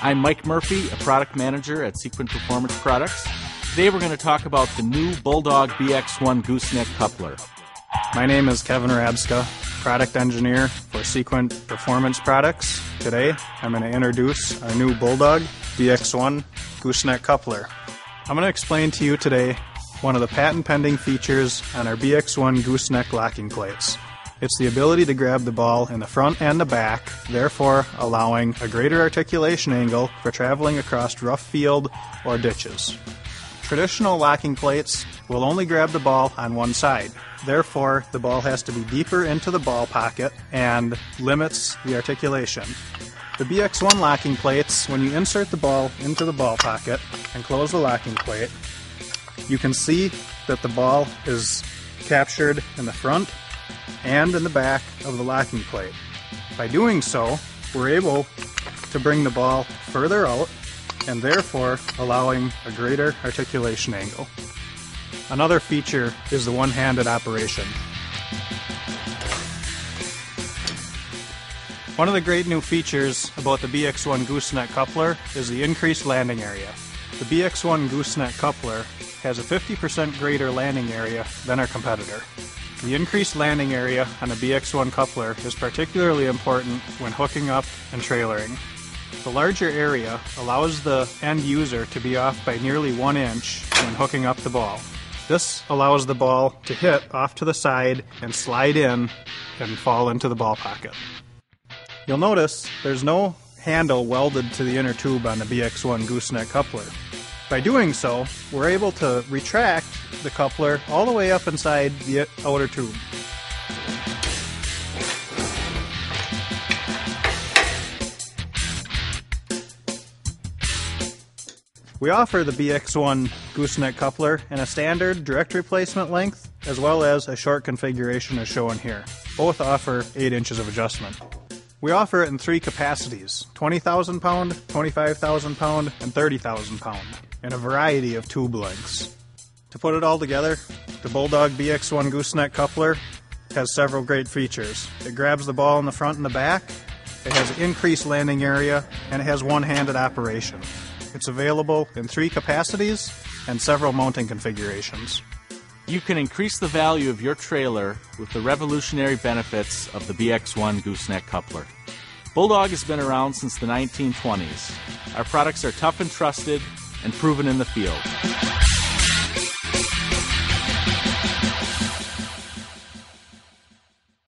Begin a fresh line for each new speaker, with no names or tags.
I'm Mike Murphy, a product manager at Cequent Performance Products. Today we're going to talk about the new Bulldog BX1 gooseneck coupler.
My name is Kevin Rabska, product engineer for Cequent Performance Products. Today I'm going to introduce our new Bulldog BX1 gooseneck coupler. I'm going to explain to you today one of the patent pending features on our BX1 gooseneck locking plates. It's the ability to grab the ball in the front and the back, therefore allowing a greater articulation angle for traveling across rough field or ditches. Traditional locking plates will only grab the ball on one side. Therefore, the ball has to be deeper into the ball pocket and limits the articulation. The BX1 locking plates, when you insert the ball into the ball pocket and close the locking plate, you can see that the ball is captured in the front and in the back of the locking plate. By doing so, we're able to bring the ball further out and therefore allowing a greater articulation angle. Another feature is the one-handed operation. One of the great new features about the BX1 gooseneck coupler is the increased landing area. The BX1 gooseneck coupler has a 50% greater landing area than our competitor. The increased landing area on a BX1 coupler is particularly important when hooking up and trailering. The larger area allows the end user to be off by nearly one inch when hooking up the ball. This allows the ball to hit off to the side and slide in and fall into the ball pocket. You'll notice there's no handle welded to the inner tube on the BX1 gooseneck coupler. By doing so, we're able to retract the coupler all the way up inside the outer tube. We offer the BX1 gooseneck coupler in a standard direct replacement length as well as a short configuration as shown here. Both offer 8 inches of adjustment. We offer it in three capacities 20,000 pound, 25,000 pound, and 30,000 pound in a variety of tube lengths. To put it all together, the Bulldog BX1 gooseneck coupler has several great features. It grabs the ball in the front and the back, it has increased landing area, and it has one handed operation. It's available in three capacities and several mounting configurations.
You can increase the value of your trailer with the revolutionary benefits of the BX1 gooseneck coupler. Bulldog has been around since the 1920s. Our products are tough and trusted and proven in the field.